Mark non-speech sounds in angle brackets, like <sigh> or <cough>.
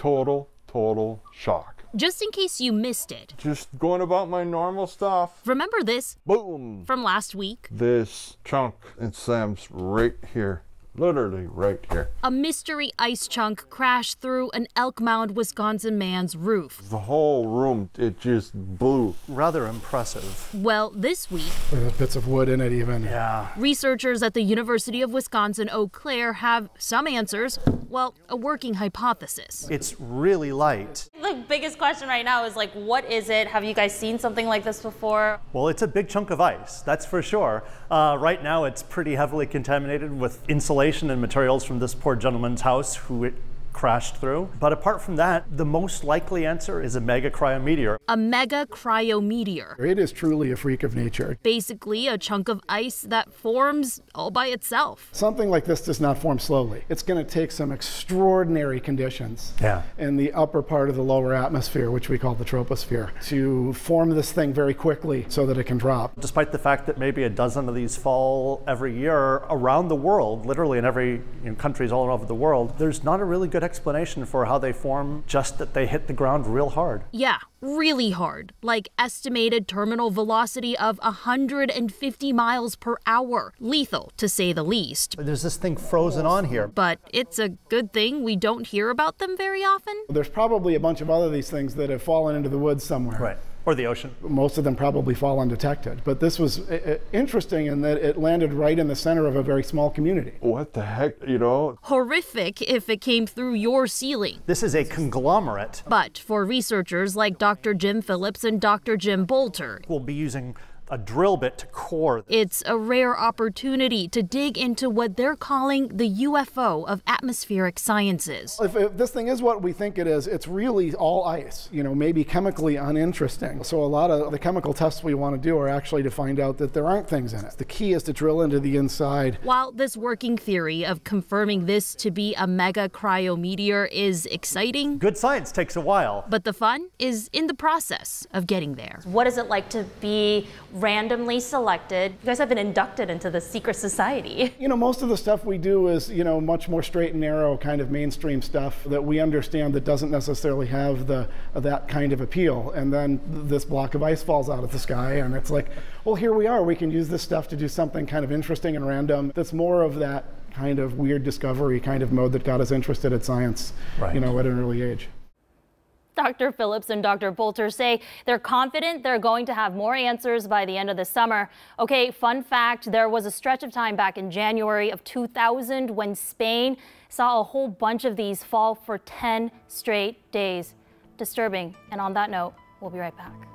total, total shock. Just in case you missed it, Just going about my normal stuff. remember this Boom! from last week? This chunk, it slams right here. Literally right here. A mystery ice chunk crashed through an Elk Mound, Wisconsin man's roof. The whole room, it just blew. Rather impressive. Well, this week, with bits of wood in it even. Yeah. researchers at the University of Wisconsin Eau Claire have some answers, well, a working hypothesis. It's really light. The biggest question right now is like, what is it? Have you guys seen something like this before? Well, it's a big chunk of ice, that's for sure. Uh, right now, it's pretty heavily contaminated with insulation and materials from this poor gentleman's house who crashed through. But apart from that, the most likely answer is a mega cryometeor. A mega cryometeor. It is truly a freak of nature. Basically, a chunk of ice that forms all by itself. Something like this does not form slowly. It's going to take some extraordinary conditions Yeah. in the upper part of the lower atmosphere, which we call the troposphere, to form this thing very quickly so that it can drop. Despite the fact that maybe a dozen of these fall every year around the world, literally in every you know, countries all over the world, there's not a really good explanation for how they form, just that they hit the ground real hard. Yeah, really hard. Like estimated terminal velocity of 150 miles per hour. Lethal, to say the least. There's this thing frozen on here. But it's a good thing we don't hear about them very often. There's probably a bunch of other these things that have fallen into the woods somewhere. Right. Or the ocean. Most of them probably fall undetected. But this was interesting in that it landed right in the center of a very small community. What the heck, you know? Horrific if it came through your ceiling. This is a conglomerate. But for researchers like Dr. Jim Phillips and Dr. Jim Boulter, We'll be using a drill bit to core. it's a rare opportunity to dig into what they're calling the UFO of atmospheric sciences. If, if this thing is what we think it is, it's really all ice, you know, maybe chemically uninteresting. So a lot of the chemical tests we want to do are actually to find out that there aren't things in it. The key is to drill into the inside. While this working theory of confirming this to be a mega cryometeor is exciting, Good science takes a while. but the fun is in the process of getting there. What is it like to be randomly selected? You guys have been inducted into the secret society. <laughs> You know, most of the stuff we do is, you know, much more straight and narrow kind of mainstream stuff that we understand that doesn't necessarily have the that kind of appeal. And then this block of ice falls out of the sky and it's like, well, here we are. We can use this stuff to do something kind of interesting and random. That's more of that kind of weird discovery kind of mode that got us interested in science, Right. you know, at an early age. Dr. Phillips and Dr. Boulter say they're confident they're going to have more answers by the end of the summer. Okay, fun fact there was a stretch of time back in January of 2000 when Spain saw a whole bunch of these fall for 10 straight days. Disturbing. And on that note, we'll be right back.